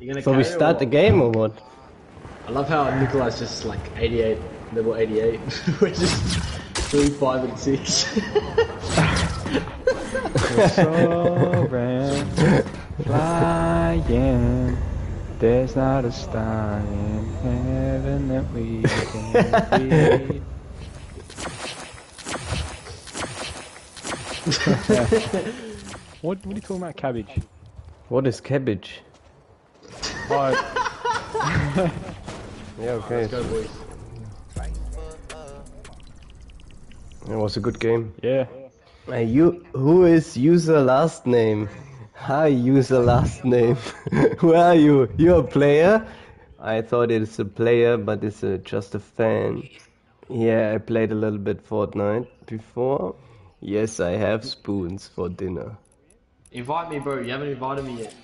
You gonna So we start the game or what? I love how Nicolai's just like 88, level 88. We're just 3, 5, and 6. Soaring, flying. There's not a star in heaven that we can beat. what, what are you talking about, cabbage? What is cabbage? Yeah, okay. Go, boys. It was a good game. yeah. Uh, you, who is user last name? Hi, user last name. Where are you? You're a player? I thought it's a player, but it's a, just a fan. Yeah, I played a little bit Fortnite before. Yes, I have spoons for dinner. Invite me, bro. You haven't invited me yet.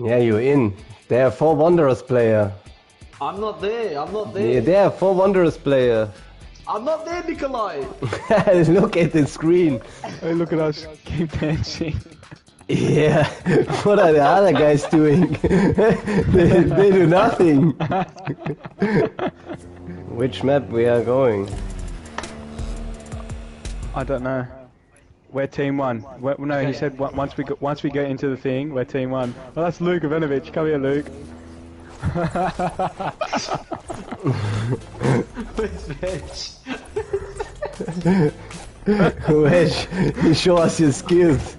Yeah, you're in. There are four Wanderers player. I'm not there. I'm not there. Yeah, there. there are four Wanderers player. I'm not there, Nicolai. Look at the screen. Hey, look at us keep dancing. Yeah, what are the other guys doing? they, they do nothing. Which map we are going? I don't know. We're team one. we no, he said once we go, once we get into the thing, we're team one. Well, that's Luke Ivanovic. Come here, Luke. Where's, show us your skills.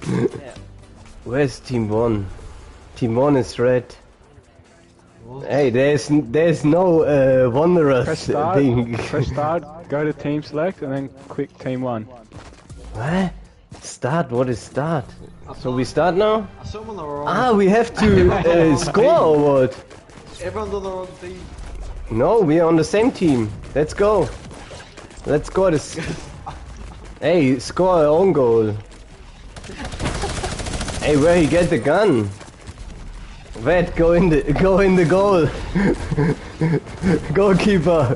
Where's team one? Team one is red. Hey, there's there's no uh, Wanderers Press start. thing. Press start. Go to team select and then click team one. What? Start? What is start? So we start now? I on the wrong. Ah, we have to uh, score or what? Everyone's on the wrong team. No, we are on the same team. Let's go. Let's score this. hey, score our own goal. hey, where he get the gun? Vet, go in the go in the goal. Goalkeeper.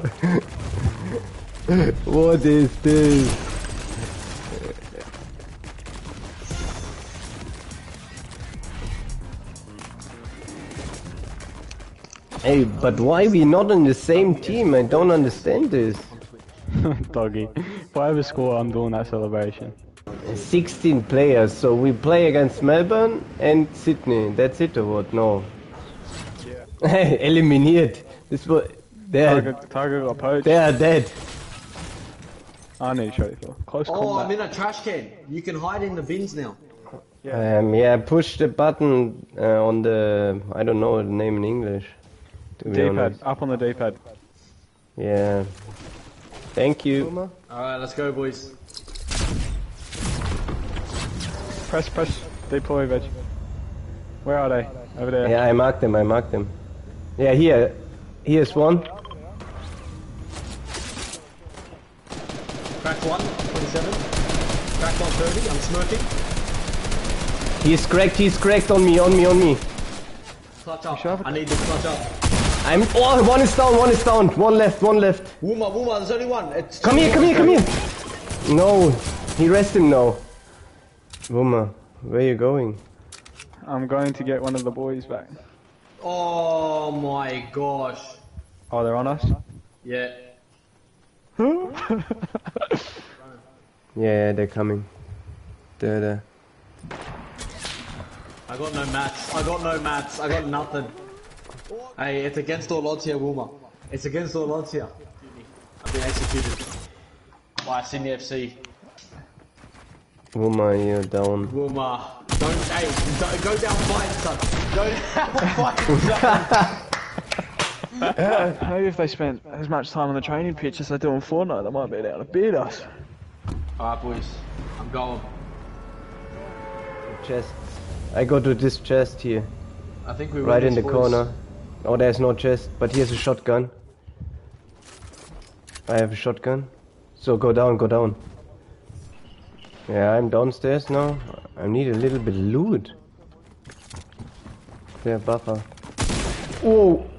what is this? Hey, but why we not on the same team? I don't understand this. Doggy. If I score, I'm doing that celebration. 16 players, so we play against Melbourne and Sydney. That's it or what? No. Hey, eliminated. This was they are, Tiger, Tiger got poached. they are dead. I need to show you. Phil. Close Oh, I'm in a trash can. You can hide in the bins now. Um, yeah, push the button uh, on the I don't know the name in English. To be D-pad. Up on the D-pad. Yeah. Thank you. Alright, let's go, boys. Press, press. Deploy, veg. Where are they? Over there. Yeah, I marked them. I marked them. Yeah, here. Here's one. Crack 1, 27. Crack 130. I'm smirking. He's cracked. He's cracked on me. On me. On me. Clutch up. should have a- I need to clutch up. I'm. Oh, one is down. One is down. One left. One left. Wuma, Wuma, there's only one. It's Come here, come here, come here. No, he rest him now. Wuma, where you going? I'm going to get one of the boys back. Oh my gosh. Oh, they're on us? Yeah. Yeah, they're coming. They're there. I got no mats. I got no mats. I got nothing. Hey, it's against all odds here, Wuma. It's against all odds here. I've been executed by Sydney FC. Wuma, you're down. Wuma, don't, hey, don't, go down fight, son. Go down fight, son. Maybe if they spent as much time on the training pitch as they do on Fortnite, they might be able to beat us. Alright, boys. I'm going. Chest. I go to this chest here, I think we right in the boys. corner. Oh, there's no chest, but here's a shotgun. I have a shotgun. So go down, go down. Yeah, I'm downstairs now. I need a little bit of loot. There, buffer. Whoa!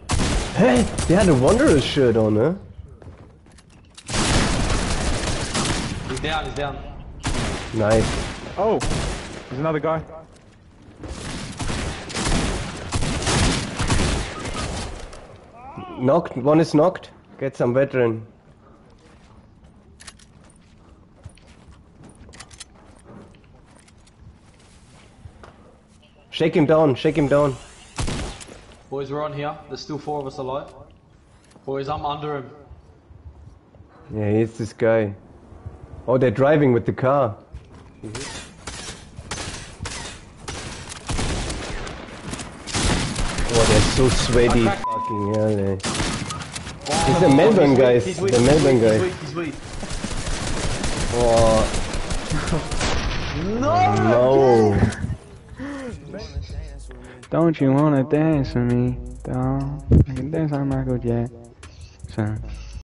Hey, they had a Wanderer shirt on, huh? He's down, he's down. Nice. Oh! There's another guy. Knocked. One is knocked. Get some veteran. Shake him down. Shake him down. Boys, we're on here. There's still four of us alive. Boys, I'm under him. Yeah, he's this guy. Oh, they're driving with the car. Oh, they're so sweaty. I Fucking hell, eh. Oh, He's the Melbourne he's guy. He's weak. The Melbourne weak, guy. He's weak. He's weak. Oh, no. Don't you wanna dance with me? Don't. I can dance like Michael Jackson.